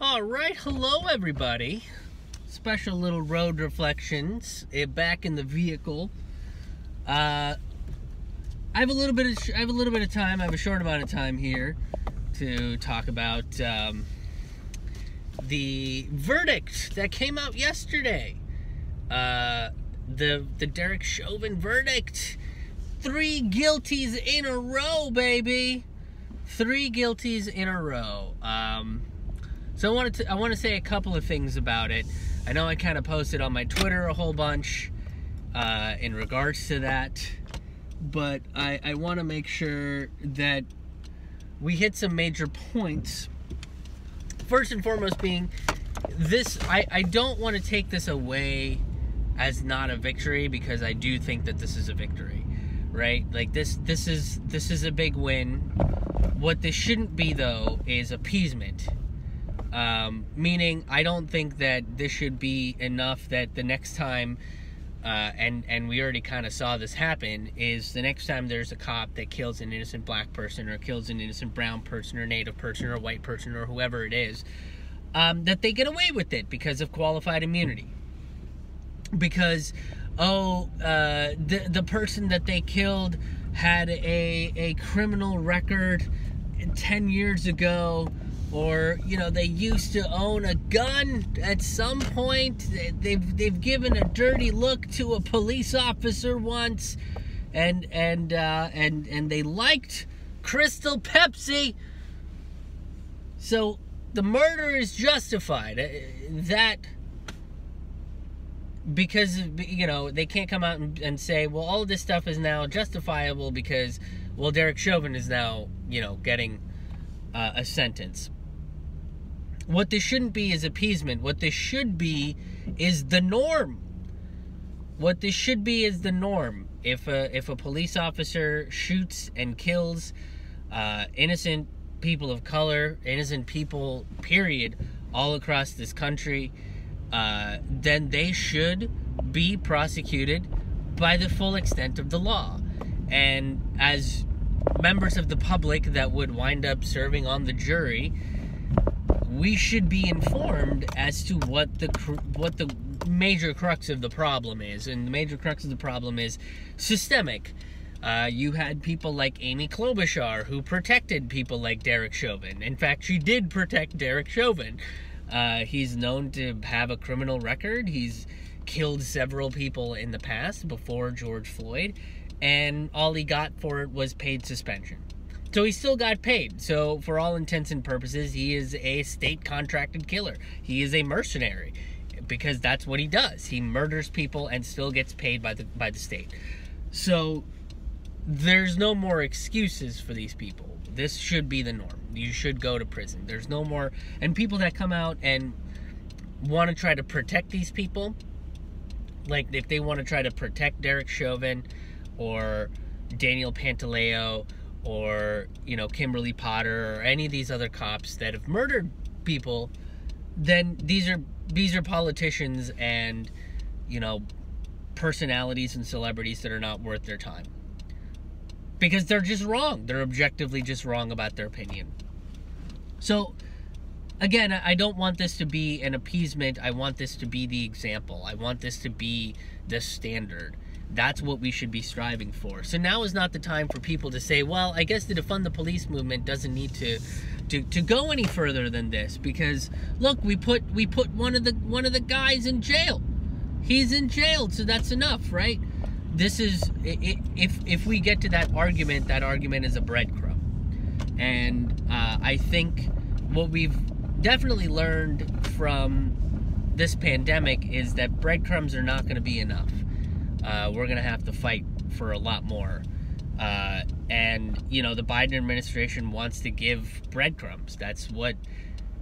All right, hello everybody. Special little road reflections eh, back in the vehicle. Uh, I have a little bit of I have a little bit of time. I have a short amount of time here to talk about um, the verdict that came out yesterday. Uh, the the Derek Chauvin verdict. Three guilties in a row, baby. Three guilties in a row. Um, so I wanted to I want to say a couple of things about it. I know I kind of posted on my Twitter a whole bunch uh, in regards to that, but I, I want to make sure that we hit some major points. First and foremost, being this, I, I don't want to take this away as not a victory because I do think that this is a victory, right? Like this, this is this is a big win. What this shouldn't be though is appeasement um, meaning, I don't think that this should be enough that the next time, uh, and and we already kind of saw this happen, is the next time there's a cop that kills an innocent black person or kills an innocent brown person or native person or white person or whoever it is, um, that they get away with it because of qualified immunity. Because, oh, uh, the the person that they killed had a a criminal record ten years ago or you know they used to own a gun at some point. They've they've given a dirty look to a police officer once and and uh, and and they liked crystal pepsi. So the murder is justified uh, that because you know they can't come out and, and say well all this stuff is now justifiable because well derek chauvin is now you know getting uh, a sentence what this shouldn't be is appeasement. What this should be is the norm. What this should be is the norm. If a if a police officer shoots and kills uh, innocent people of color, innocent people, period, all across this country, uh, then they should be prosecuted by the full extent of the law. And as members of the public that would wind up serving on the jury, we should be informed as to what the what the major crux of the problem is, and the major crux of the problem is systemic. Uh, you had people like Amy Klobuchar who protected people like Derek Chauvin. In fact, she did protect Derek Chauvin. Uh, he's known to have a criminal record. He's killed several people in the past before George Floyd, and all he got for it was paid suspension. So he still got paid. So for all intents and purposes, he is a state contracted killer. He is a mercenary because that's what he does. He murders people and still gets paid by the by the state. So there's no more excuses for these people. This should be the norm. You should go to prison. There's no more and people that come out and want to try to protect these people like if they want to try to protect Derek Chauvin or Daniel Pantaleo or you know Kimberly Potter or any of these other cops that have murdered people, then these are these are politicians and you know personalities and celebrities that are not worth their time because they're just wrong. They're objectively just wrong about their opinion. So again, I don't want this to be an appeasement. I want this to be the example. I want this to be the standard. That's what we should be striving for. So now is not the time for people to say, well, I guess the defund the police movement doesn't need to to, to go any further than this because look, we put we put one of the one of the guys in jail. He's in jail, so that's enough, right? This is if if we get to that argument, that argument is a breadcrumb. And uh, I think what we've definitely learned from this pandemic is that breadcrumbs are not going to be enough uh, we're going to have to fight for a lot more. Uh, and you know the Biden administration wants to give breadcrumbs. That's what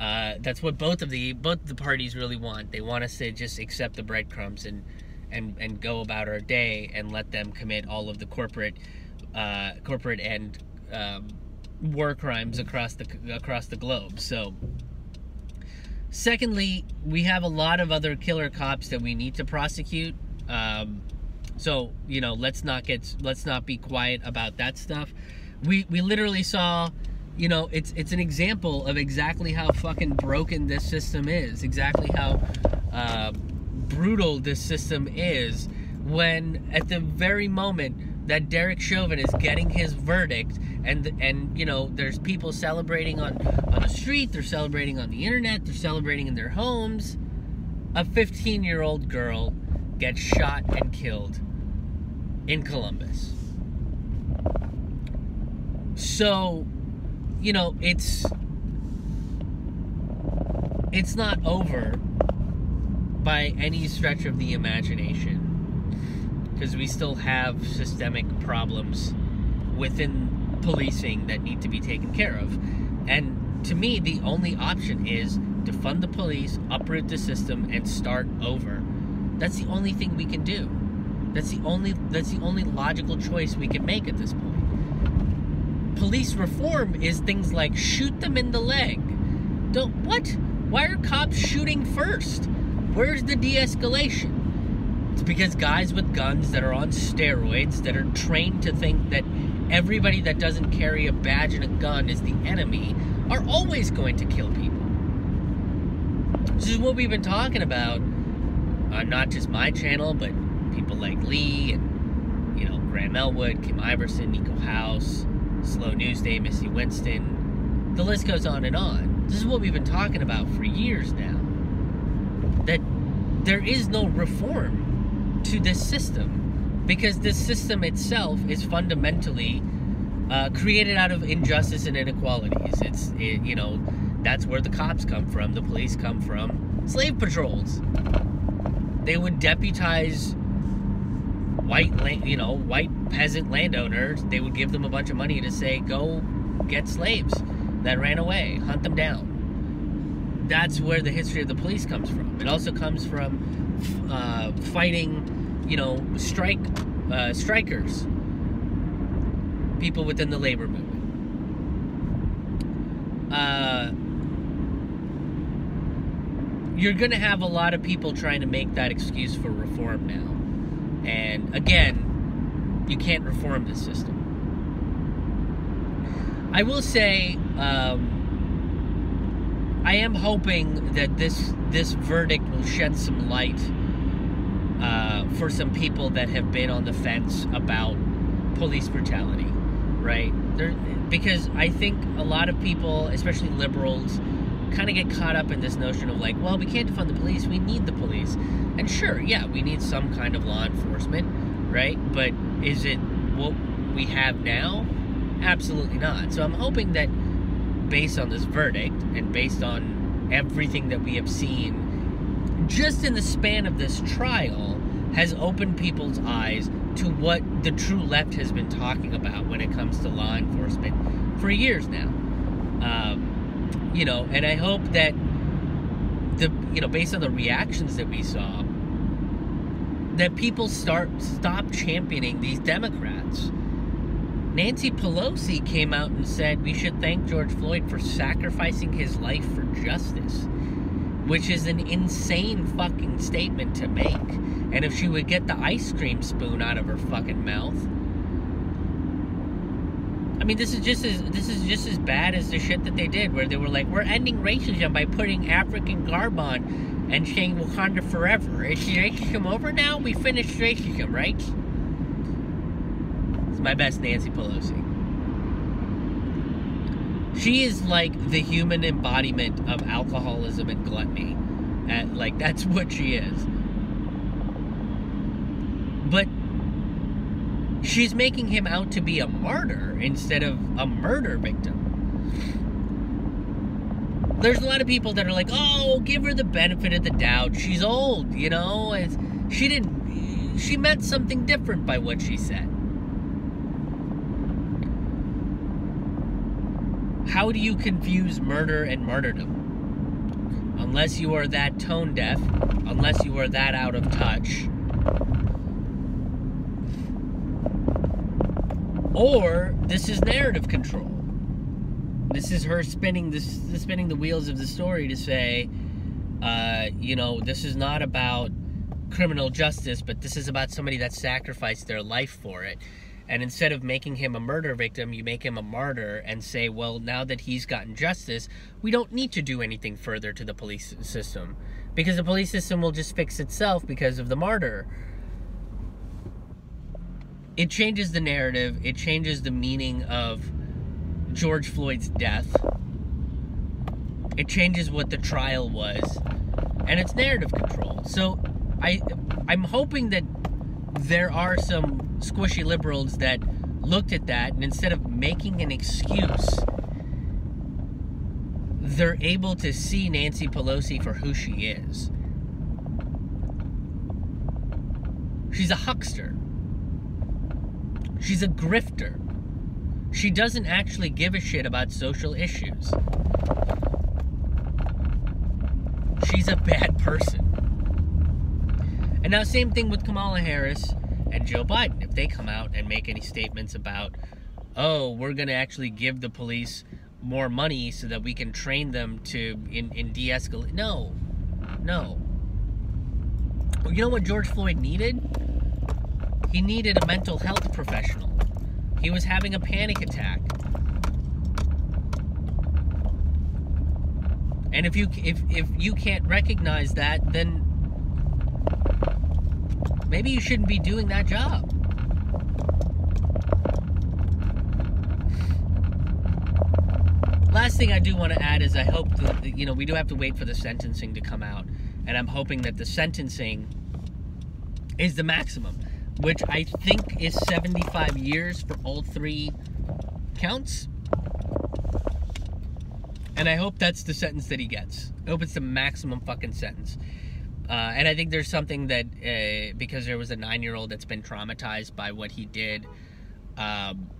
uh, that's what both of the both the parties really want. They want us to just accept the breadcrumbs and and and go about our day and let them commit all of the corporate uh, corporate and um, war crimes across the across the globe. So. Secondly, we have a lot of other killer cops that we need to prosecute. Um, so, you know, let's not get let's not be quiet about that stuff. We we literally saw you know, it's it's an example of exactly how fucking broken this system is, exactly how uh, brutal this system is. When at the very moment that Derek Chauvin is getting his verdict, and and you know, there's people celebrating on on the street, they're celebrating on the internet, they're celebrating in their homes. A 15 year old girl gets shot and killed in Columbus. So, you know, it's it's not over by any stretch of the imagination because we still have systemic problems within policing that need to be taken care of. And to me, the only option is defund the police, uproot the system, and start over. That's the only thing we can do. That's the only that's the only logical choice we can make at this point. Police reform is things like shoot them in the leg. Don't what? Why are cops shooting first? Where's the de-escalation? It's because guys with guns that are on steroids that are trained to think that everybody that doesn't carry a badge and a gun is the enemy are always going to kill people. This is what we've been talking about on not just my channel, but people like Lee and you know Graham Elwood, Kim Iversen, Niko House, Slow News Day, Missy Winston. The list goes on and on. This is what we've been talking about for years now. That there is no reform to this system because this system itself is fundamentally uh, created out of injustice and inequalities. It's it, you know that's where the cops come from, the police come from, slave patrols. They would deputize white land, you know, white peasant landowners, they would give them a bunch of money to say, go get slaves that ran away, hunt them down. That's where the history of the police comes from. It also comes from uh, fighting, you know, strike uh, strikers, people within the labor movement. Uh, you're going to have a lot of people trying to make that excuse for reform now. And again, you can't reform the system. I will say, um, I am hoping that this this verdict will shed some light uh, for some people that have been on the fence about police brutality, right? Because I think a lot of people, especially liberals, kind of get caught up in this notion of like, well, we can't defund the police, we need the police. And sure, yeah, we need some kind of law enforcement, right? But is it what we have now? Absolutely not. So I'm hoping that based on this verdict and based on everything that we have seen just in the span of this trial has opened people's eyes to what the true left has been talking about when it comes to law enforcement for years now. Um, you know, and I hope that the you know based on the reactions that we saw that people start stop championing these Democrats. Nancy Pelosi came out and said we should thank George Floyd for sacrificing his life for justice, which is an insane fucking statement to make. And if she would get the ice cream spoon out of her fucking mouth, I mean, this is just as this is just as bad as the shit that they did, where they were like, "We're ending racism by putting African garb on and saying Wakanda forever." Is racism over now? We finished racism, right? It's my best Nancy Pelosi. She is like the human embodiment of alcoholism and gluttony. And, like that's what she is. But she's making him out to be a martyr instead of a murder victim. There's a lot of people that are like, "Oh, give her the benefit of the doubt. She's old, you know. She didn't. She meant something different by what she said." How do you confuse murder and martyrdom? Unless you are that tone deaf, unless you are that out of touch, Or this is narrative control. This is her spinning this, spinning the wheels of the story to say, uh, you know, this is not about criminal justice, but this is about somebody that sacrificed their life for it. And instead of making him a murder victim, you make him a martyr and say, well, now that he's gotten justice, we don't need to do anything further to the police system because the police system will just fix itself because of the martyr. It changes the narrative, it changes the meaning of George Floyd's death. It changes what the trial was, and it's narrative control. So I I'm hoping that there are some squishy liberals that looked at that and instead of making an excuse they're able to see Nancy Pelosi for who she is. She's a huckster. She's a grifter. She doesn't actually give a shit about social issues. She's a bad person. And now, same thing with Kamala Harris and Joe Biden. If they come out and make any statements about, oh, we're going to actually give the police more money so that we can train them to in, in de-escalate. No, no. You know what George Floyd needed? He needed a mental health professional. He was having a panic attack. And if you if if you can't recognize that, then maybe you shouldn't be doing that job. last thing I do want to add is I hope that, you know, we do have to wait for the sentencing to come out. And I'm hoping that the sentencing is the maximum, which I think is 75 years for all three counts. And I hope that's the sentence that he gets. I hope it's the maximum fucking sentence. Uh, and I think there's something that, uh, because there was a nine year old that's been traumatized by what he did, um,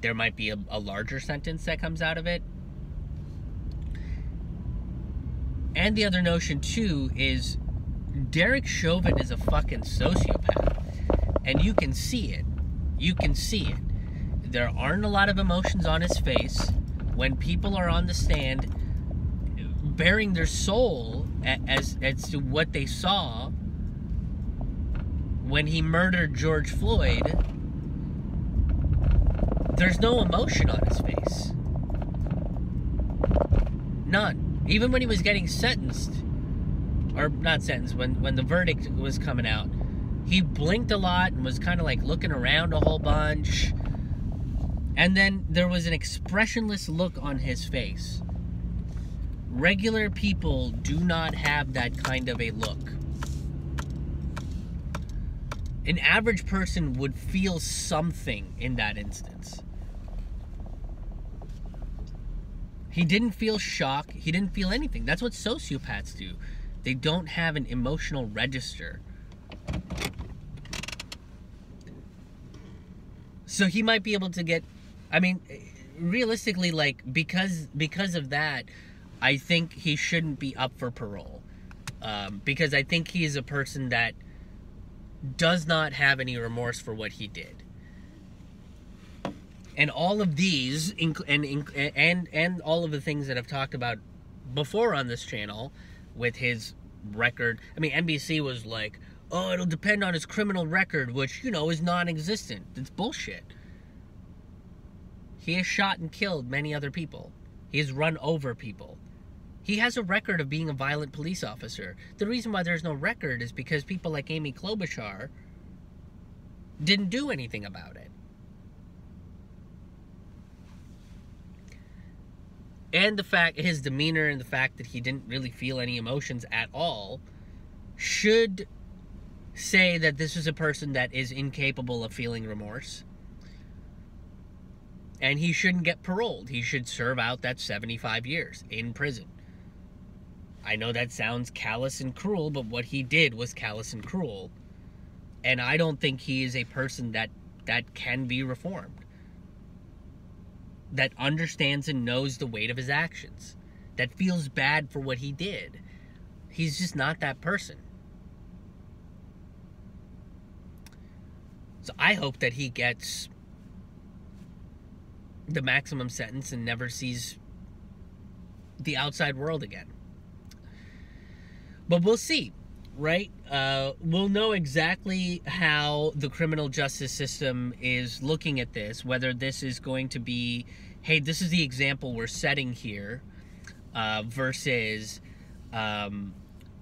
there might be a, a larger sentence that comes out of it. And the other notion, too, is Derek Chauvin is a fucking sociopath. And you can see it. You can see it. There aren't a lot of emotions on his face when people are on the stand bearing their soul as, as to what they saw when he murdered George Floyd. There's no emotion on his face. None even when he was getting sentenced, or not sentenced, when when the verdict was coming out, he blinked a lot and was kind of like looking around a whole bunch. And then there was an expressionless look on his face. Regular people do not have that kind of a look. An average person would feel something in that instance. He didn't feel shock. He didn't feel anything. That's what sociopaths do. They don't have an emotional register. So he might be able to get I mean realistically like because because of that I think he shouldn't be up for parole. Um, because I think he is a person that does not have any remorse for what he did and all of these and and and all of the things that I've talked about before on this channel with his record. I mean, NBC was like, "Oh, it'll depend on his criminal record, which you know is non-existent." It's bullshit. He has shot and killed many other people. He has run over people. He has a record of being a violent police officer. The reason why there's no record is because people like Amy Klobuchar didn't do anything about it. and the fact his demeanor and the fact that he didn't really feel any emotions at all should say that this is a person that is incapable of feeling remorse. And he shouldn't get paroled. He should serve out that 75 years in prison. I know that sounds callous and cruel but what he did was callous and cruel. And i don't think he is a person that that can be reformed. That understands and knows the weight of his actions, that feels bad for what he did. He's just not that person. So I hope that he gets the maximum sentence and never sees the outside world again. But we'll see. right? Uh, we'll know exactly how the criminal justice system is looking at this, whether this is going to be, hey, this is the example we're setting here, uh, versus, um,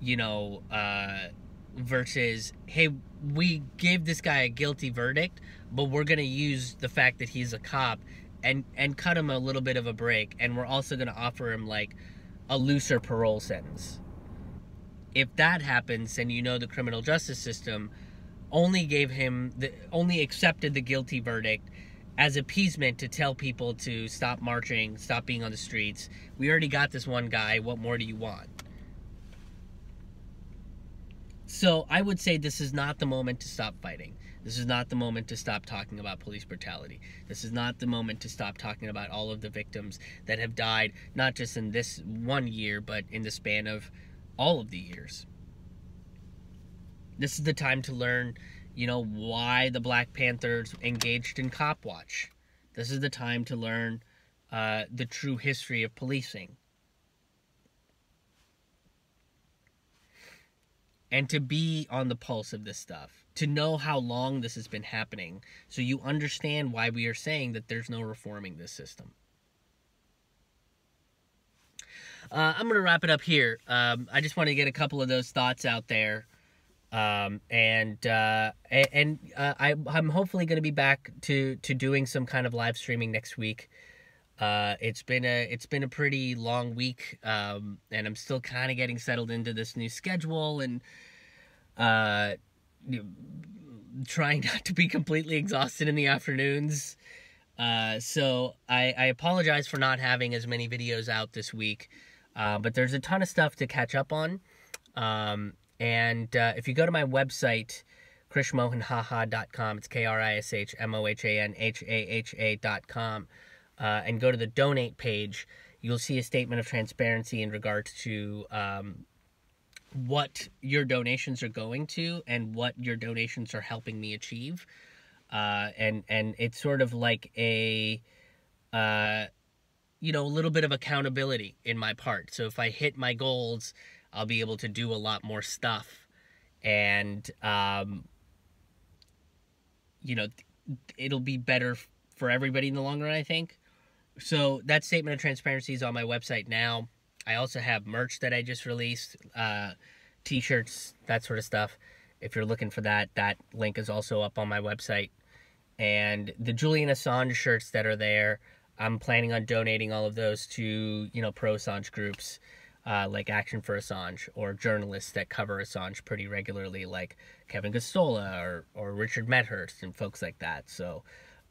you know, uh, versus, hey, we gave this guy a guilty verdict, but we're going to use the fact that he's a cop and and cut him a little bit of a break, and we're also going to offer him like a looser parole sentence if that happens, then you know the criminal justice system only gave him the only accepted the guilty verdict as appeasement to tell people to stop marching, stop being on the streets. We already got this one guy. What more do you want? So I would say this is not the moment to stop fighting. This is not the moment to stop talking about police brutality. This is not the moment to stop talking about all of the victims that have died, not just in this one year, but in the span of all of the years. This is the time to learn, you know, why the Black Panthers engaged in cop watch. This is the time to learn uh, the true history of policing. And to be on the pulse of this stuff, to know how long this has been happening, so you understand why we are saying that there's no reforming this system. Uh, I'm going to wrap it up here. Um, I just want to get a couple of those thoughts out there. Um, and uh, and uh, I, I'm hopefully going to be back to, to doing some kind of live streaming next week. Uh, it's been a it's been a pretty long week, um, and I'm still kind of getting settled into this new schedule and uh, trying not to be completely exhausted in the afternoons. Uh, so I, I apologize for not having as many videos out this week. Uh, but there's a ton of stuff to catch up on. Um, and uh, if you go to my website, krishmohanhaha.com, it's K R I S H M O H A N H A H A.com, uh, and go to the donate page, you'll see a statement of transparency in regards to um, what your donations are going to and what your donations are helping me achieve. Uh, and and it's sort of like a uh, you know, a little bit of accountability in my part. So if I hit my goals, I'll be able to do a lot more stuff. And, um, you know, it'll be better for everybody in the long run, I think. So that statement of transparency is on my website now. I also have merch that I just released, uh, t-shirts, that sort of stuff. If you're looking for that, that link is also up on my website. And the Julian Assange shirts that are there, I'm planning on donating all of those to, you know, pro Assange groups uh, like Action for Assange or journalists that cover Assange pretty regularly, like Kevin Gosztola or, or Richard Medhurst and folks like that. So,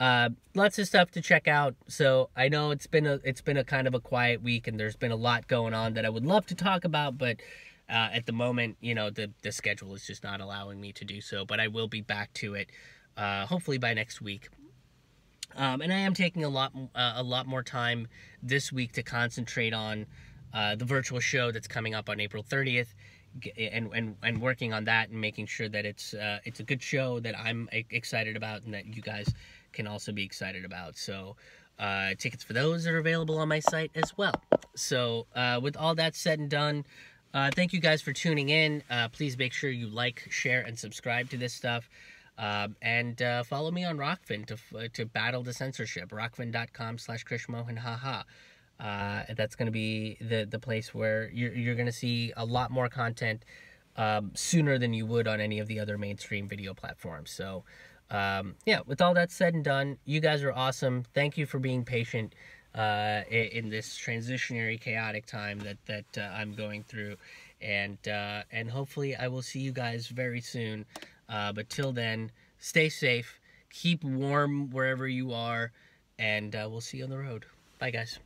uh, lots of stuff to check out. So I know it's been a it's been a kind of a quiet week, and there's been a lot going on that I would love to talk about, but uh, at the moment, you know, the the schedule is just not allowing me to do so. But I will be back to it, uh, hopefully by next week. Um, and I am taking a lot uh, a lot more time this week to concentrate on uh, the virtual show that's coming up on April 30th, and and and working on that and making sure that it's uh, it's a good show that I'm excited about and that you guys can also be excited about. So. Uh, tickets for those are available on my site as well. So, uh, with all that said and done, uh, thank you guys for tuning in. please make sure you like, share, and subscribe to this stuff. Um, and uh, follow me on Rokfin to, uh, to battle the censorship. Rokfin.com slash Krishmohan haha. Uh, that's going to be the, the place where you're, you're going to see a lot more content um, sooner than you would on any of the other mainstream video platforms. So, um, yeah, with all that said and done, you guys are awesome. Thank you for being patient uh, in, this transitionary, chaotic time that, that uh, I'm going through. And, uh, and hopefully I will see you guys very soon. Uh, but till then, stay safe, keep warm wherever you are, and uh, we'll see you on the road. Bye, guys.